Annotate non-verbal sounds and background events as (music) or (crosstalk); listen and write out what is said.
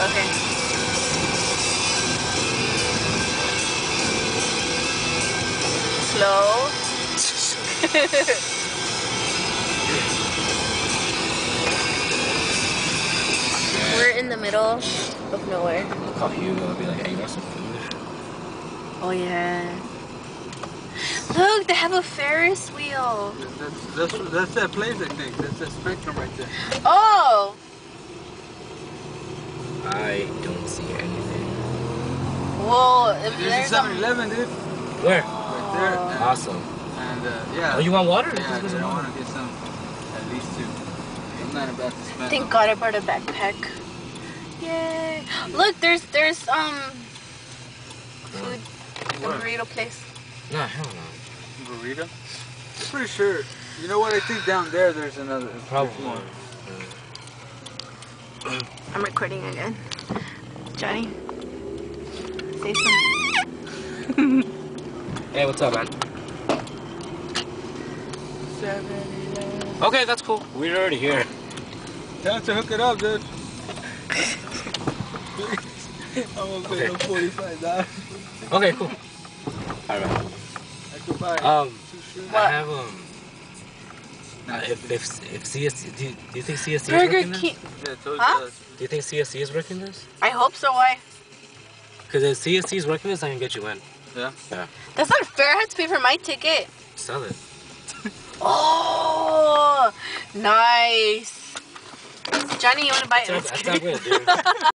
Okay. Slow. (laughs) We're in the middle of nowhere. Call Hugo and be like, hey, you want some food? Oh yeah. Look, they have a Ferris wheel. That's, that's, that's that place, I think. That's that spectrum right there. Oh, I don't anything. well, if There's a 7-Eleven, dude. Where? Right there. And, Awesome. and uh, yeah. Oh, you want water? Yeah, Let's dude, I want to get some. At least two. I'm not about to spend. Thank God I brought a backpack. Yay! Look, there's there's um food at the burrito place. Nah, hell no. Burrito? I'm pretty sure. You know what? I think down there there's another. there's Probably. more. I'm recording again. Johnny, say something. Hey, what's up, man? Okay, that's cool. We're already here. Time to hook it up, dude. (laughs) I'm gonna pay Okay. no forty-five dollars. Okay, cool. Alright. I could buy Um, two shoes. I have um. Uh, if if if CSC, do you, do you think CSC is Burger working this? King. Yeah, told Huh? you. Do you think CSC is working this? I hope so. Why? Because if CSC is working this, I can get you in. Yeah. Yeah. That's not fair. I had to pay for my ticket. Sell it. (laughs) Oh, nice. Johnny, you want to buy That's that's not good, dude. (laughs)